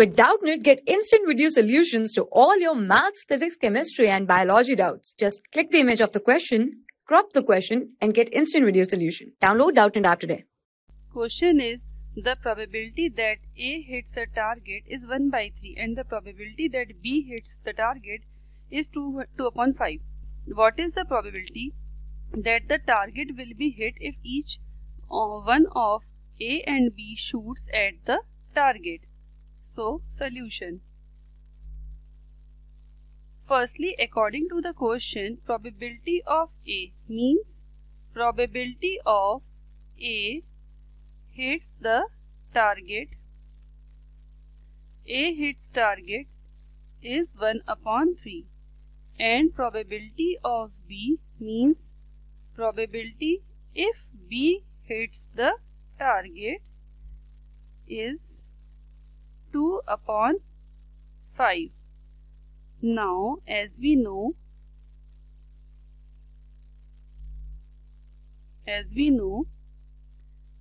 With Doubtnut, get instant video solutions to all your maths, physics, chemistry, and biology doubts. Just click the image of the question, crop the question, and get instant video solution. Download Doubtnut app today. Question is the probability that A hits a target is 1 by 3 and the probability that B hits the target is 2, 2 upon 5. What is the probability that the target will be hit if each uh, one of A and B shoots at the target? So, solution. Firstly, according to the question, probability of A means probability of A hits the target. A hits target is 1 upon 3 and probability of B means probability if B hits the target is 2 upon 5. Now as we know as we know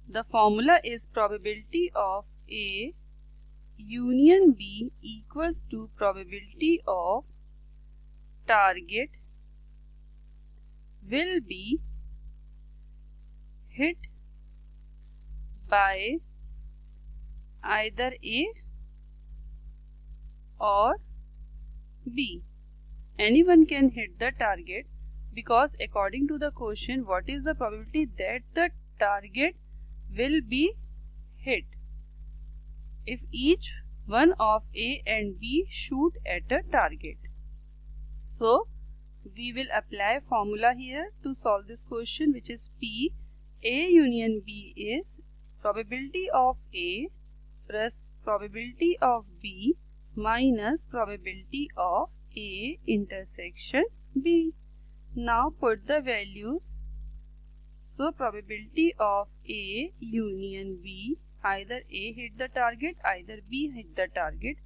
the formula is probability of A union B equals to probability of target will be hit by either A or B. Anyone can hit the target because according to the question what is the probability that the target will be hit if each one of A and B shoot at a target. So we will apply formula here to solve this question which is P A union B is probability of A plus probability of B minus probability of A intersection B. Now put the values. So probability of A union B either A hit the target either B hit the target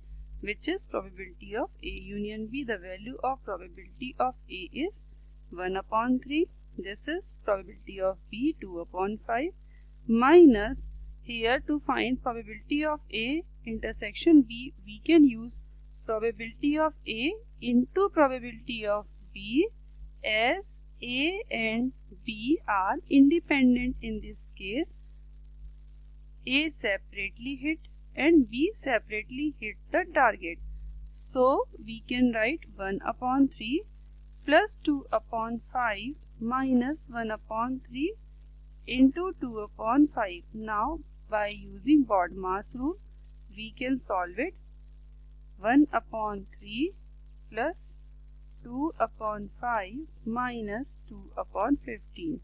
which is probability of A union B. The value of probability of A is 1 upon 3. This is probability of B 2 upon 5 minus here to find probability of A intersection B, we can use probability of A into probability of B as A and B are independent in this case. A separately hit and B separately hit the target. So we can write 1 upon 3 plus 2 upon 5 minus 1 upon 3 into 2 upon 5. Now by using BODMAS rule, we can solve it 1 upon 3 plus 2 upon 5 minus 2 upon 15.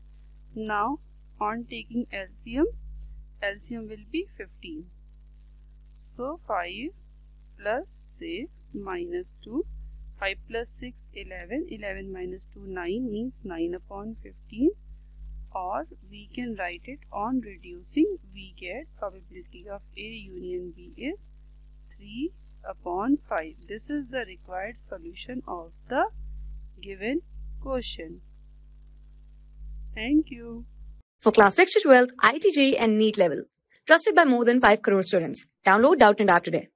Now on taking LCM, LCM will be 15. So 5 plus 6 minus 2, 5 plus 6 11, 11 minus 2 9 means 9 upon 15 or we can write it on reducing we get probability of A union B is 3 upon 5 this is the required solution of the given question thank you For class 6 to 12, IIT JEE and NEET level. Trusted by more than 5 crore students. Download Doubtnut app today.